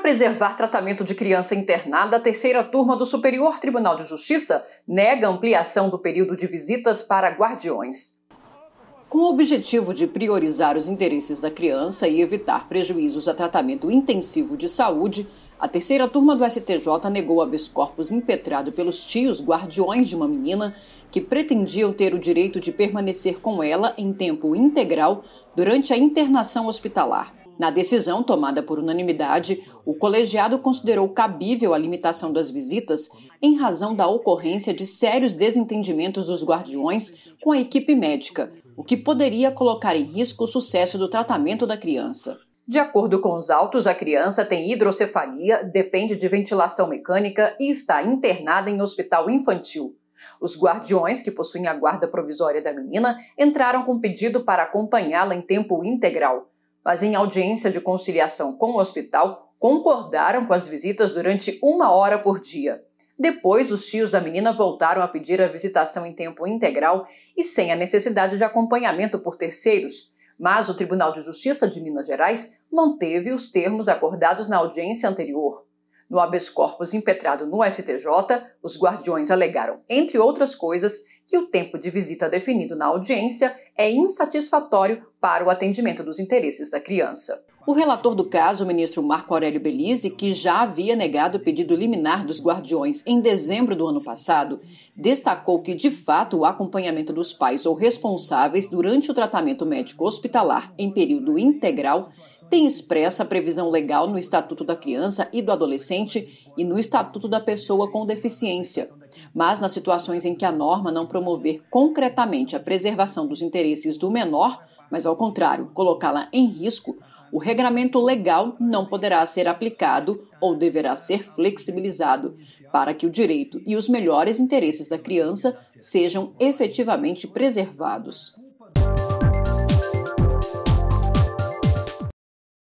preservar tratamento de criança internada, a terceira turma do Superior Tribunal de Justiça nega ampliação do período de visitas para guardiões. Com o objetivo de priorizar os interesses da criança e evitar prejuízos a tratamento intensivo de saúde, a terceira turma do STJ negou habeas corpus impetrado pelos tios guardiões de uma menina que pretendiam ter o direito de permanecer com ela em tempo integral durante a internação hospitalar. Na decisão tomada por unanimidade, o colegiado considerou cabível a limitação das visitas em razão da ocorrência de sérios desentendimentos dos guardiões com a equipe médica, o que poderia colocar em risco o sucesso do tratamento da criança. De acordo com os autos, a criança tem hidrocefalia, depende de ventilação mecânica e está internada em hospital infantil. Os guardiões, que possuem a guarda provisória da menina, entraram com pedido para acompanhá-la em tempo integral mas em audiência de conciliação com o hospital, concordaram com as visitas durante uma hora por dia. Depois, os tios da menina voltaram a pedir a visitação em tempo integral e sem a necessidade de acompanhamento por terceiros, mas o Tribunal de Justiça de Minas Gerais manteve os termos acordados na audiência anterior. No habeas corpus impetrado no STJ, os guardiões alegaram, entre outras coisas, que o tempo de visita definido na audiência é insatisfatório para o atendimento dos interesses da criança. O relator do caso, o ministro Marco Aurélio Belize, que já havia negado o pedido liminar dos guardiões em dezembro do ano passado, destacou que, de fato, o acompanhamento dos pais ou responsáveis durante o tratamento médico hospitalar em período integral tem expressa previsão legal no Estatuto da Criança e do Adolescente e no Estatuto da Pessoa com Deficiência, mas nas situações em que a norma não promover concretamente a preservação dos interesses do menor, mas ao contrário, colocá-la em risco, o regramento legal não poderá ser aplicado ou deverá ser flexibilizado para que o direito e os melhores interesses da criança sejam efetivamente preservados.